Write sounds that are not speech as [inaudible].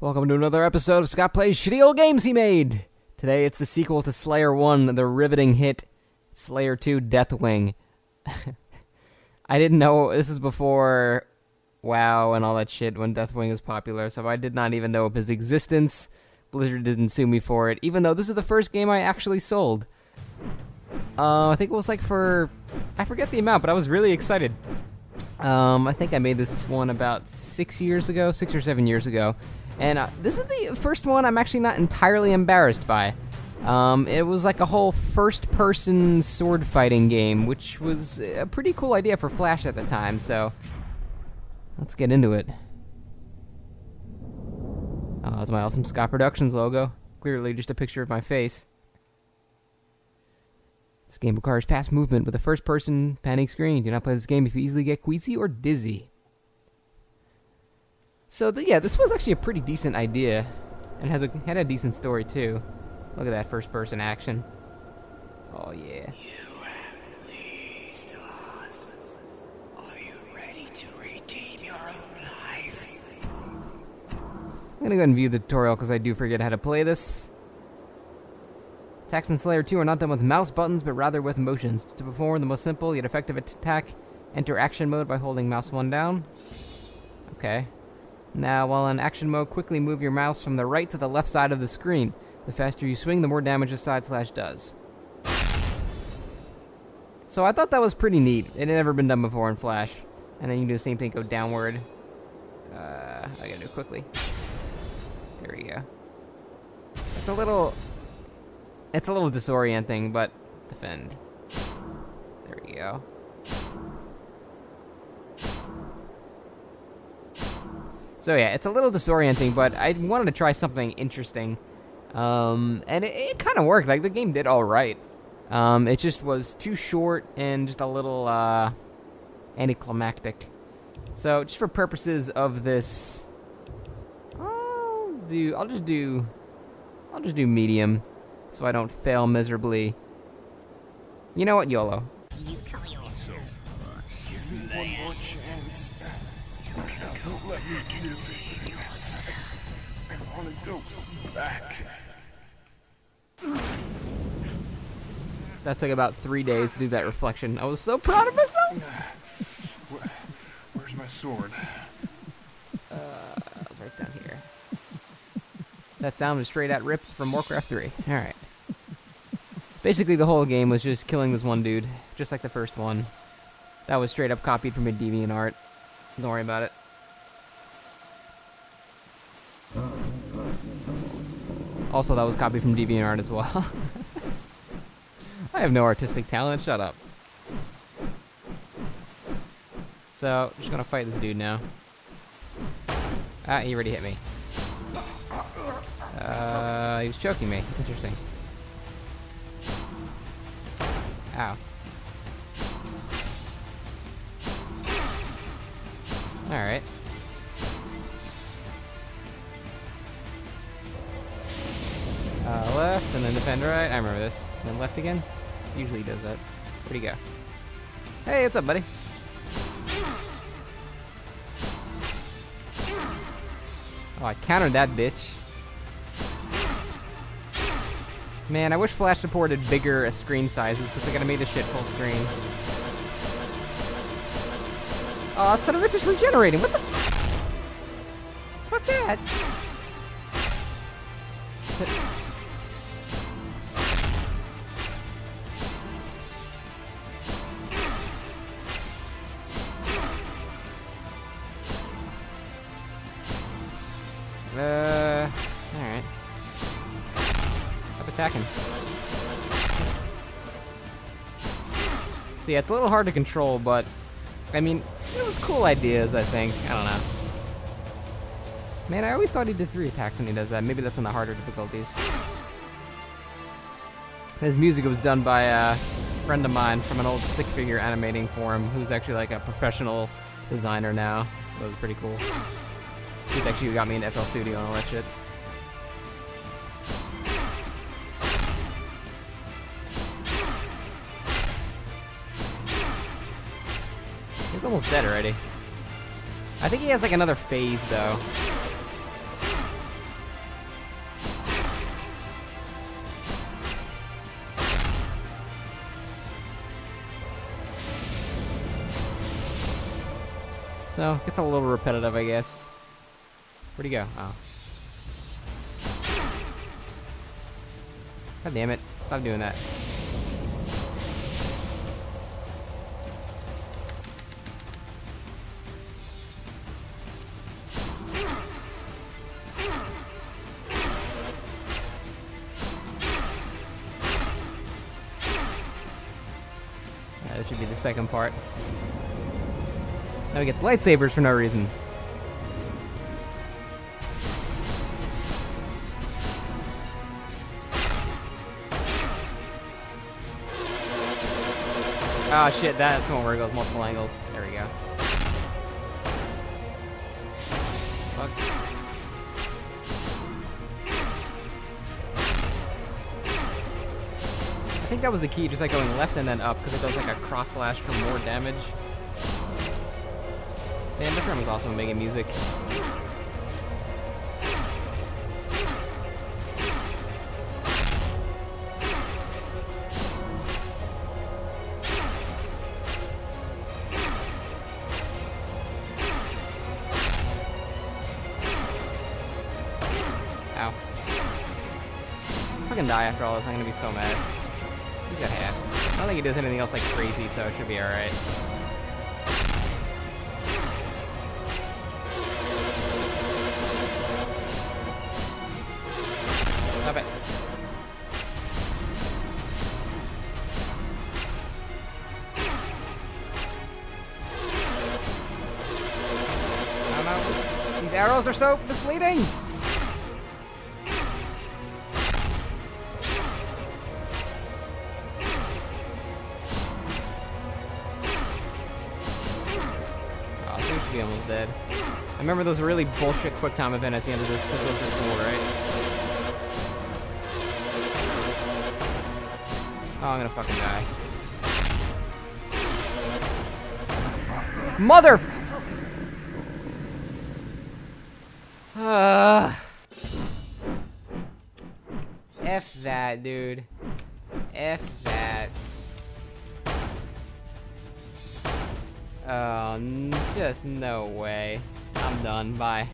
Welcome to another episode of Scott Plays Shitty Old Games He Made. Today it's the sequel to Slayer 1, the riveting hit Slayer 2 Deathwing. [laughs] I didn't know this is before WoW and all that shit when Deathwing was popular, so I did not even know of his existence. Blizzard didn't sue me for it, even though this is the first game I actually sold. Uh, I think it was like for I forget the amount, but I was really excited. Um, I think I made this one about six years ago, six or seven years ago, and uh, this is the first one I'm actually not entirely embarrassed by. Um, it was like a whole first-person sword fighting game, which was a pretty cool idea for Flash at the time. So let's get into it. Oh, that's my awesome Scott Productions logo. Clearly, just a picture of my face. This game requires fast movement with a first person panning screen. Do not play this game if you easily get queasy or dizzy. So, the, yeah, this was actually a pretty decent idea. And has a, had a decent story, too. Look at that first person action. Oh, yeah. I'm gonna go ahead and view the tutorial because I do forget how to play this. Attacks in Slayer 2 are not done with mouse buttons, but rather with motions. To perform the most simple yet effective attack, enter action mode by holding mouse 1 down. Okay. Now, while in action mode, quickly move your mouse from the right to the left side of the screen. The faster you swing, the more damage the side slash does. So I thought that was pretty neat. It had never been done before in Flash. And then you can do the same thing, go downward. Uh, I gotta do it quickly. There we go. It's a little... It's a little disorienting, but defend. There we go. So yeah, it's a little disorienting, but I wanted to try something interesting. Um, and it, it kind of worked. Like, the game did alright. Um, it just was too short and just a little, uh, anticlimactic. So, just for purposes of this, I'll do, I'll just do, I'll just do medium, so I don't fail miserably. You know what, YOLO. One Don't let me. I want to go back. That took about three days to do that reflection. I was so proud of myself! Where, where's my sword? Uh, I was right down here. That sound was straight out ripped from Warcraft 3. Alright. Basically, the whole game was just killing this one dude, just like the first one. That was straight up copied from a DeviantArt. Don't worry about it. Also, that was copied from DeviantArt as well. [laughs] I have no artistic talent, shut up. So, I'm just gonna fight this dude now. Ah, he already hit me. Uh, he was choking me. Interesting. Ow. Alright. And then defend right. I remember this. And then left again? Usually does that. Where'd he go? Hey, what's up, buddy? Oh, I countered that bitch. Man, I wish Flash supported bigger uh, screen sizes because I gotta make this shit full screen. Oh, son of a bitch is regenerating. What the? Fuck that. Attacking. So yeah, it's a little hard to control, but I mean, it was cool ideas, I think. I don't know. Man, I always thought he did three attacks when he does that. Maybe that's on the harder difficulties. His music was done by a friend of mine from an old stick figure animating forum who's actually like a professional designer now. That was pretty cool. He's actually got me into FL Studio and all that shit. He's almost dead already. I think he has like another phase though. So, gets a little repetitive, I guess. Where'd he go? Oh. God damn it. Stop doing that. That should be the second part. Now he gets lightsabers for no reason. Oh shit, that's the one where it goes multiple angles. There we go. Fuck. Think that was the key, just like going left and then up, because it does like a cross slash for more damage. Man, Vikram was also making music. Ow. Fucking die after all this, I'm gonna be so mad. He's got half. I don't think he does anything else like crazy, so it should be alright. Stop it. I don't know. These arrows are so misleading. Remember those really bullshit quick time event at the end of this because those were cool, right? Oh, I'm gonna fucking die. Mother! Uh, F that, dude. F that. Oh, just no way. I'm done. Bye.